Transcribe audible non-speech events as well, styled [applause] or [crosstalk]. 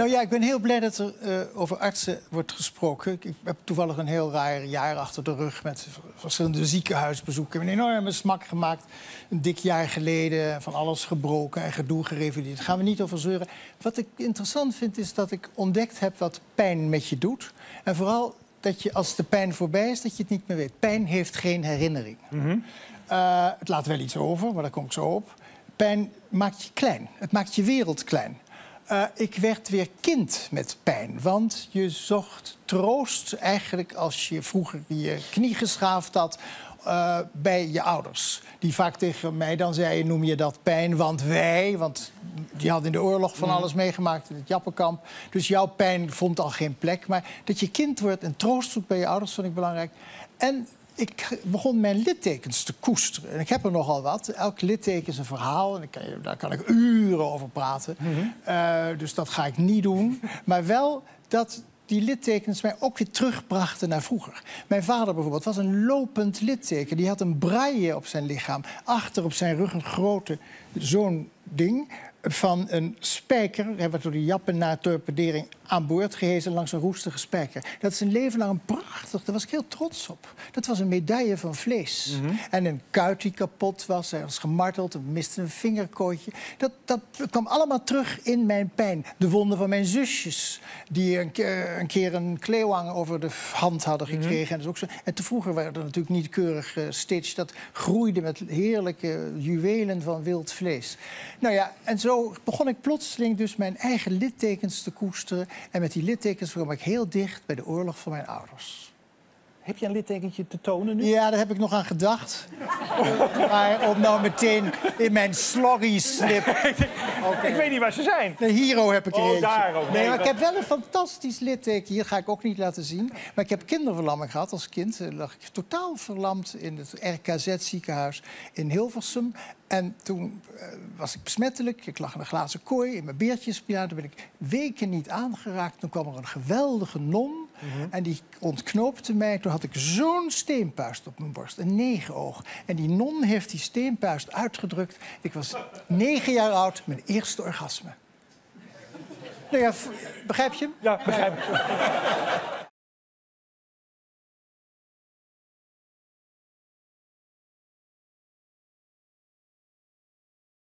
Nou ja, ik ben heel blij dat er eh, over artsen wordt gesproken. Ik, ik heb toevallig een heel raar jaar achter de rug met verschillende ziekenhuisbezoeken. Ik heb een enorme smak gemaakt, een dik jaar geleden, van alles gebroken en gedoe gerevalideerd. Daar gaan we niet over zeuren. Wat ik interessant vind, is dat ik ontdekt heb wat pijn met je doet. En vooral dat je, als de pijn voorbij is, dat je het niet meer weet. Pijn heeft geen herinnering. Eh, het laat wel iets over, maar daar kom ik zo op. Pijn maakt je klein. Het maakt je wereld klein. Eh, ik werd weer kind met pijn, want je zocht troost eigenlijk als je vroeger je knie geschaafd had eh, bij je ouders. Die vaak tegen mij dan zeiden, noem je dat pijn, want wij... want die hadden in de oorlog van alles meegemaakt in het Jappenkamp. Dus jouw pijn vond al geen plek. Maar dat je kind wordt en troost zoekt bij je ouders vond ik belangrijk. En ik begon mijn littekens te koesteren. En ik heb er nogal wat. Elk litteken is een verhaal. En kan je- daar kan ik uren over praten. Eh, dus dat ga ik niet doen. [laughs] Maar wel dat die littekens mij ook weer terugbrachten naar vroeger. Mijn vader bijvoorbeeld was een lopend litteken. Die had een braille op zijn lichaam. Achter op zijn rug een grote, zo'n ding van een spijker. Hij werd door de Jappen na torpedering aan boord gehezen langs een roestige spijker. Dat is een leven lang een prachtig, daar was ik heel trots op. Dat was een medaille van vlees. En een kuit die kapot was, hij was gemarteld, hij miste een vingerkootje. Dat, dat kwam allemaal terug in mijn pijn. De wonden van mijn zusjes, die een, een keer een kleeuwang over de hand hadden gekregen. en, dat is ook zo. en te vroeger werden er natuurlijk niet keurig gestitcht. Dat groeide met heerlijke juwelen van wild vlees. Nou ja, en zo begon ik plotseling dus mijn eigen littekens te koesteren. En met die littekens kwam ik heel dicht bij de oorlog van mijn ouders. Heb je een littekentje te tonen nu? Ja, daar heb ik nog aan gedacht. [laughs] maar om nou meteen in mijn sloggy slip... [laughs] Ik weet niet waar ze zijn. De Hero heb ik er Oh, eentje. daar ook. Nee, maar ik heb wel een fantastisch litteken. Hier ga ik ook niet laten zien. Maar ik heb kinderverlamming gehad als kind. Lag ik totaal verlamd in het RKZ-ziekenhuis in Hilversum. En toen eh, was ik besmettelijk. Ik lag in een glazen kooi in mijn beertjespilaar. Toen ben ik weken niet aangeraakt. Toen kwam er een geweldige non. En die ontknoopte mij. Toen had ik zo'n steenpuist op mijn borst. Een negenoog. En die non heeft die steenpuist uitgedrukt. Ik was negen jaar oud. Mijn eerste orgasme. Nou ja, begrijp je? Ja, begrijp ik. [laughs]